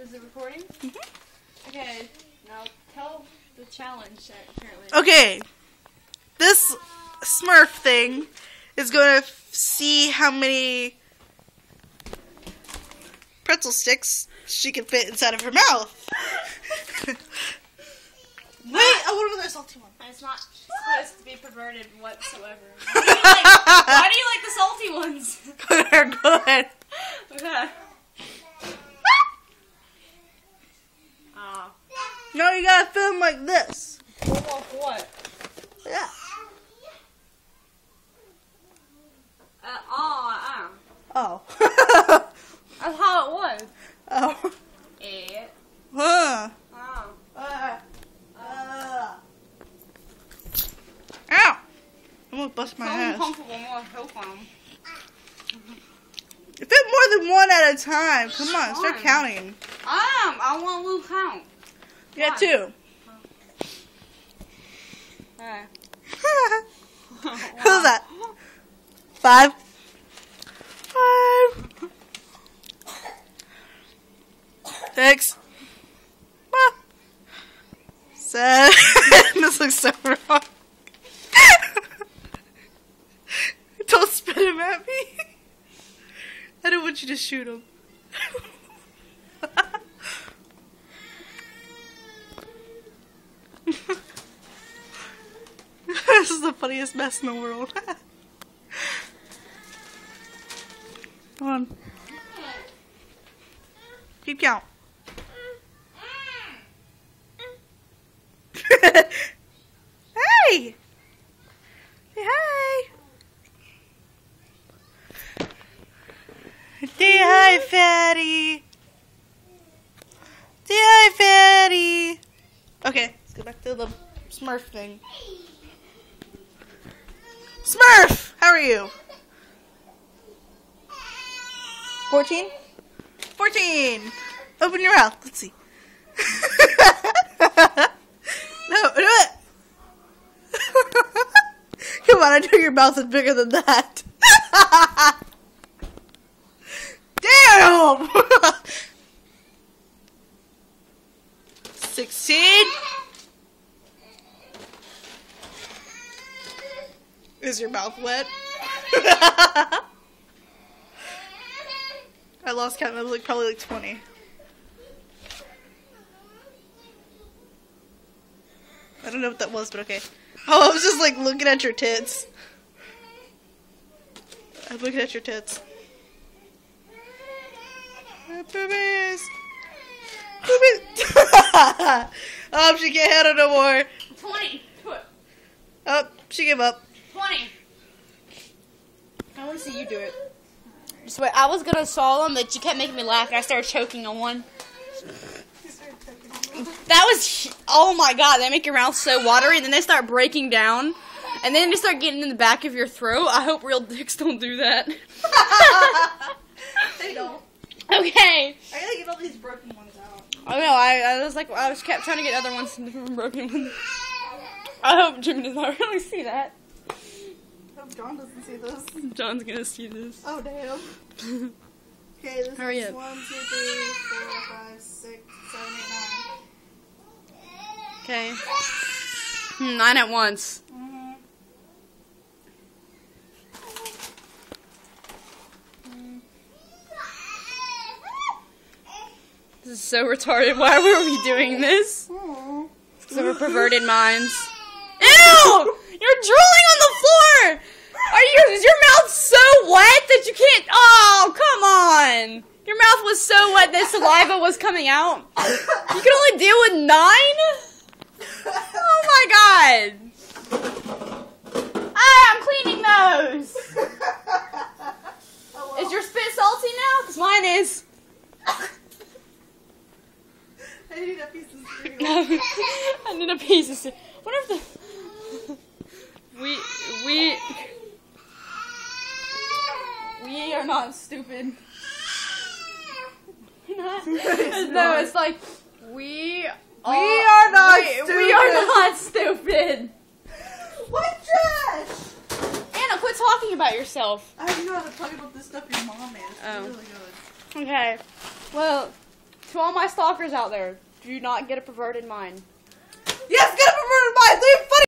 Is it recording? Mm-hmm. Okay, now tell the challenge that apparently. Okay, this Smurf thing is going to see how many pretzel sticks she can fit inside of her mouth. Wait, I want another salty one. And it's not supposed to be perverted whatsoever. Why do you like, why do you like the salty ones? They're good. okay. Ah. No, you gotta film like this. Pull off what? Yeah. Uh, oh, Oh. uh. That's how it was. oh. Eh. Huh. Oh. Uh, uh. Ow! I'm gonna bust my So ass. uncomfortable more. Fit more than one at a time. Come on, start counting. Um, I want to lose count. Yeah, two. Okay. Who's that? Five. Five. Six. Ah. Seven. this looks so wrong. Don't spit him at me. I don't want you to shoot him. this is the funniest mess in the world. Come on. Keep count. hey! Say hi! Say hi, fatty! Say hi, fatty! Okay, let's go back to the Smurf thing. Smurf! How are you? 14? 14! Open your mouth. Let's see. no, do it! Come on, I know your mouth is bigger than that. Damn! 16? Is your mouth wet? I lost count. I was like probably like 20. I don't know what that was, but okay. Oh, I was just like looking at your tits. I'm looking at your tits. Boobies! Boobies! oh, she can't handle no more. 20. Oh, she gave up. 20. I want to see you do it. Just wait. I was going to solve them, but you kept making me laugh, and I started choking on one. That was, oh my god, they make your mouth so watery, and then they start breaking down, and then they start getting in the back of your throat. I hope real dicks don't do that. they don't. okay. I gotta get all these broken ones out. I know. I, I was like, I was kept trying to get other ones from broken ones. I hope Jimmy does not really see that. Hope John doesn't see this. John's gonna see this. Oh, damn. Okay, this Hurry is up. one, two, three, four, five, six, seven, eight, nine. Okay. Hmm, Nine at once. Mm-hmm. This is so retarded. Why were we doing this? Because we're perverted minds. Ew! You're drooling on the floor! Are you, is your mouth so wet that you can't, oh, come on! Your mouth was so wet this saliva was coming out. You can only deal with nine? Oh my god! Ah, I'm cleaning those! Oh, Is your spit salty now? Because mine is. I need a piece of cereal. I need a piece of. ce- What if the we we we are not stupid. Not- no, it's like we are, are not we, we are not stupid. what trash? Anna, quit talking about yourself. I don't know how to talk about this stuff your mom made. It's Oh. really good. Okay. Well, To all my stalkers out there, do you not get a perverted mind. Yes, get a